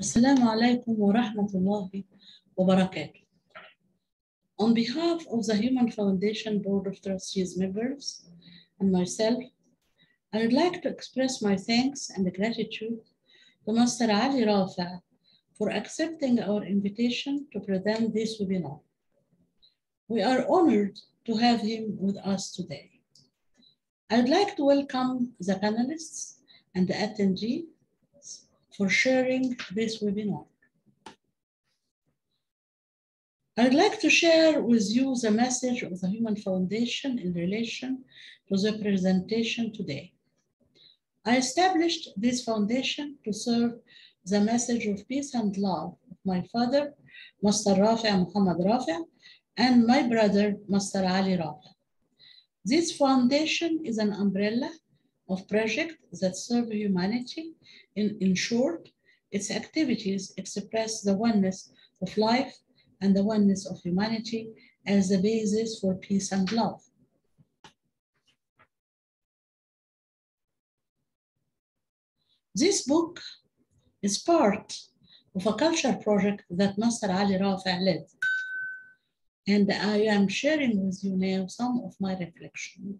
Assalamu alaikum wa rahmatullahi wa barakatuh. On behalf of the Human Foundation Board of Trustees members and myself, I would like to express my thanks and gratitude to Master Ali Rafea for accepting our invitation to present this webinar. We are honored to have him with us today. I would like to welcome the panelists and the attendees for sharing this webinar. I'd like to share with you the message of the Human Foundation in relation to the presentation today. I established this foundation to serve the message of peace and love of my father, Master Rafea Muhammad Rafea, and my brother, Master Ali Rafea. This foundation is an umbrella of projects that serve humanity. In, short, its activities express the oneness of life and the oneness of humanity as the basis for peace and love. This book is part of a culture project that Master Ali Rafea led. And I am sharing with you now some of my reflection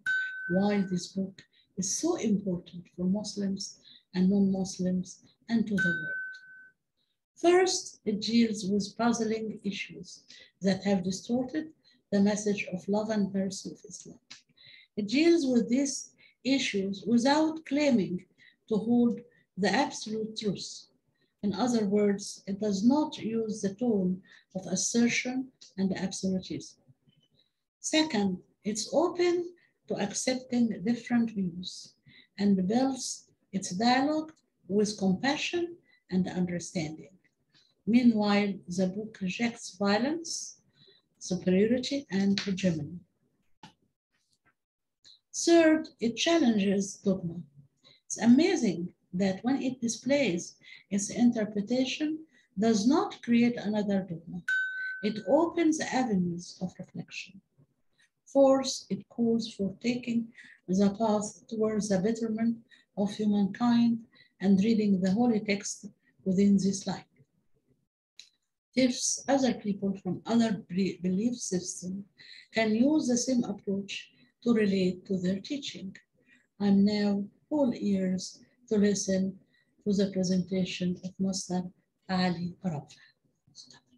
why this book is so important for Muslims and non-Muslims and to the world. First, it deals with puzzling issues that have distorted the message of love and mercy of Islam. It deals with these issues without claiming to hold the absolute truth. In other words, it does not use the tone of assertion and absolutism. Second, it's open to accepting different views and builds its dialogue with compassion and understanding. Meanwhile, the book rejects violence, superiority, and hegemony. Third, it challenges dogma. It's amazing that when it displays its interpretation, does not create another dogma. It opens avenues of reflection. Fourth, it calls for taking the path towards the betterment of humankind and reading the holy text within this light. Fifth, other people from other belief systems can use the same approach to relate to their teaching. I'm now all ears to listen to the presentation of Master Ali Rafea.